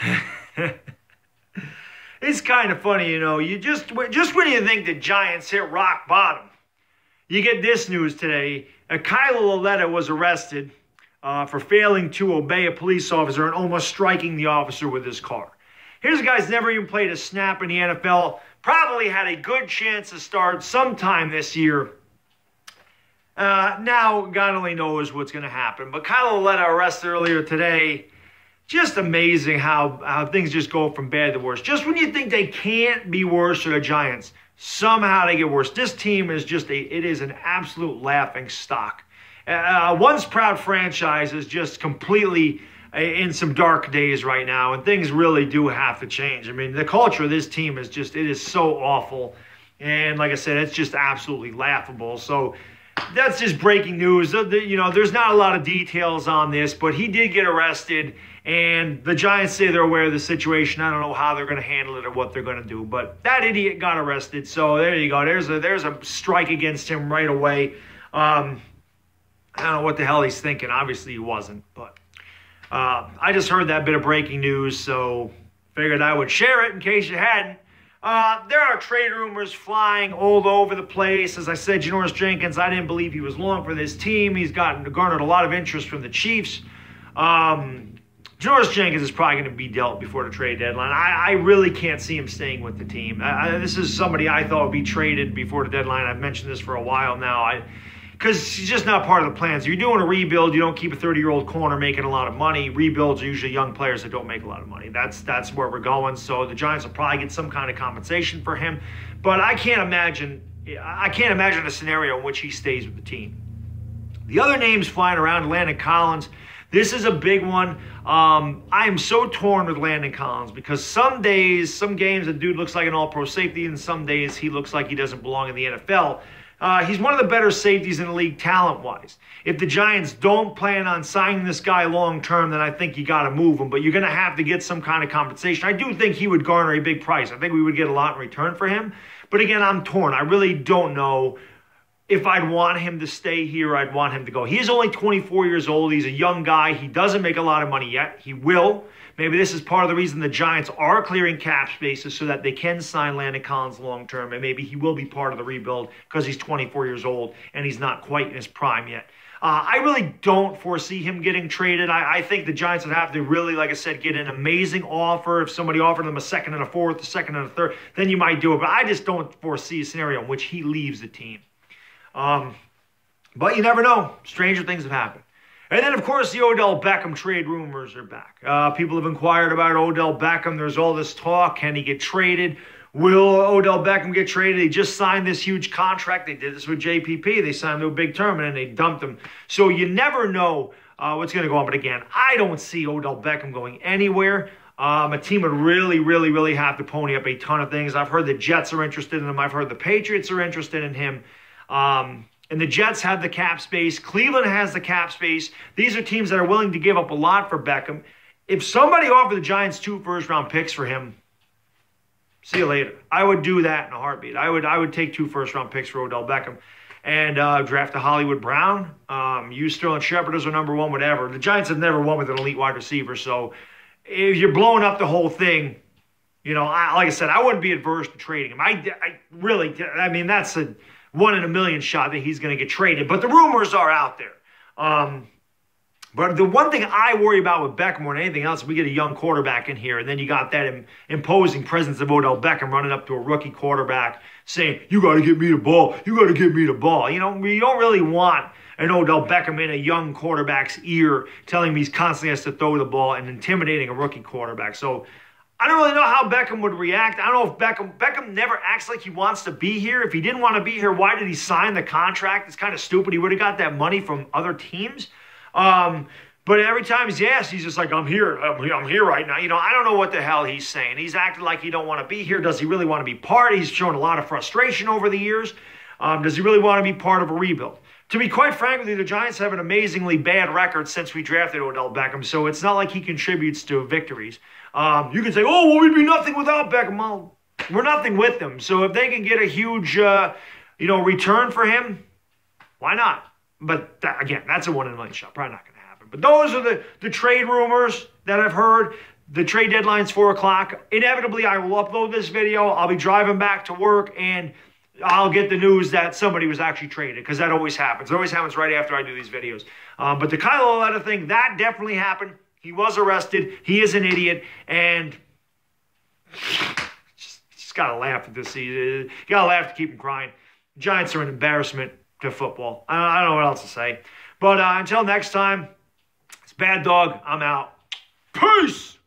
it's kind of funny, you know. You just just when you think the Giants hit rock bottom, you get this news today. Uh, Kyle Lauletta was arrested uh, for failing to obey a police officer and almost striking the officer with his car. Here's a guy's never even played a snap in the NFL. Probably had a good chance to start sometime this year. Uh, now, God only knows what's going to happen. But Kyle Lauletta arrested earlier today just amazing how, how things just go from bad to worse. Just when you think they can't be worse for the Giants, somehow they get worse. This team is just a, it is an absolute laughing stock. Uh, once proud franchise is just completely uh, in some dark days right now, and things really do have to change. I mean, the culture of this team is just, it is so awful. And like I said, it's just absolutely laughable. So that's just breaking news. You know, there's not a lot of details on this, but he did get arrested and the Giants say they're aware of the situation. I don't know how they're going to handle it or what they're going to do. But that idiot got arrested. So there you go. There's a there's a strike against him right away. Um, I don't know what the hell he's thinking. Obviously he wasn't. But uh, I just heard that bit of breaking news, so figured I would share it in case you hadn't. Uh, there are trade rumors flying all over the place. As I said, Janoris Jenkins, I didn't believe he was long for this team. He's gotten garnered a lot of interest from the Chiefs. Um, Janoris Jenkins is probably going to be dealt before the trade deadline. I, I really can't see him staying with the team. I, this is somebody I thought would be traded before the deadline. I've mentioned this for a while now. I because he's just not part of the plans. If You're doing a rebuild. You don't keep a 30 year old corner making a lot of money. Rebuilds are usually young players that don't make a lot of money. That's that's where we're going. So the Giants will probably get some kind of compensation for him. But I can't imagine. I can't imagine a scenario in which he stays with the team. The other names flying around: Landon Collins. This is a big one. Um, I am so torn with Landon Collins because some days, some games, the dude looks like an all pro safety, and some days he looks like he doesn't belong in the NFL. Uh, he's one of the better safeties in the league talent wise. If the Giants don't plan on signing this guy long term, then I think you got to move him. But you're going to have to get some kind of compensation. I do think he would garner a big price. I think we would get a lot in return for him. But again, I'm torn. I really don't know if I'd want him to stay here, I'd want him to go. He's only 24 years old. He's a young guy. He doesn't make a lot of money yet. He will. Maybe this is part of the reason the Giants are clearing cap spaces so that they can sign Landon Collins long term. And maybe he will be part of the rebuild because he's 24 years old and he's not quite in his prime yet. Uh, I really don't foresee him getting traded. I, I, think the Giants would have to really, like I said, get an amazing offer. If somebody offered them a second and a fourth, a second and a third, then you might do it. But I just don't foresee a scenario in which he leaves the team. Um, but you never know. Stranger things have happened. And then, of course, the Odell Beckham trade rumors are back. Uh, people have inquired about Odell Beckham. There's all this talk. Can he get traded? Will Odell Beckham get traded? He just signed this huge contract. They did this with JPP. They signed a big term and then they dumped him. So you never know uh, what's going to go on. But again, I don't see Odell Beckham going anywhere. Um, a team would really, really, really have to pony up a ton of things. I've heard the Jets are interested in him. I've heard the Patriots are interested in him. Um, and the Jets have the cap space. Cleveland has the cap space. These are teams that are willing to give up a lot for Beckham. If somebody offered the Giants two first round picks for him, see you later. I would do that in a heartbeat. I would I would take two first round picks for Odell Beckham and uh, draft a Hollywood Brown. Um, use Sterling Shepard as a number one, whatever. The Giants have never won with an elite wide receiver, so if you're blowing up the whole thing, you know, I, like I said, I wouldn't be adverse to trading him. I, I really, I mean, that's a one in a million shot that he's going to get traded. But the rumors are out there. Um, but the one thing I worry about with Beckham more than anything else, we get a young quarterback in here, and then you got that imposing presence of Odell Beckham running up to a rookie quarterback saying, "You got to get me the ball. You got to get me the ball." You know, you don't really want an Odell Beckham in a young quarterback's ear telling him he's constantly has to throw the ball and intimidating a rookie quarterback. So I don't really know how Beckham would react. I don't know if Beckham Beckham never acts like he wants to be here. If he didn't want to be here, why did he sign the contract? It's kind of stupid. He would have got that money from other teams. Um, but every time he's asked, he's just like, "I'm here. I'm, I'm, here right now." You know, I don't know what the hell he's saying. He's acting like he don't want to be here. Does he really want to be part? He's shown a lot of frustration over the years. Um, does he really want to be part of a rebuild? To be quite frank with you, the Giants have an amazingly bad record since we drafted Odell Beckham, so it's not like he contributes to victories. Um, you can say, oh, well, we'd be nothing without Beckham. Well, we're nothing with him. So if they can get a huge, uh, you know, return for him, why not? But that, again, that's a one in a million shot. Probably not going to happen. But those are the, the trade rumors that I've heard. The trade deadline's 4 o'clock. Inevitably, I will upload this video. I'll be driving back to work and I'll get the news that somebody was actually traded because that always happens. It always happens right after I do these videos. Um, but the Kyle Lauletta thing, that definitely happened. He was arrested. He is an idiot. And just, just got to laugh at this. You got to laugh to keep him crying. Giants are an embarrassment to football. I don't know what else to say. But uh, until next time, it's Bad Dog. I'm out. Peace!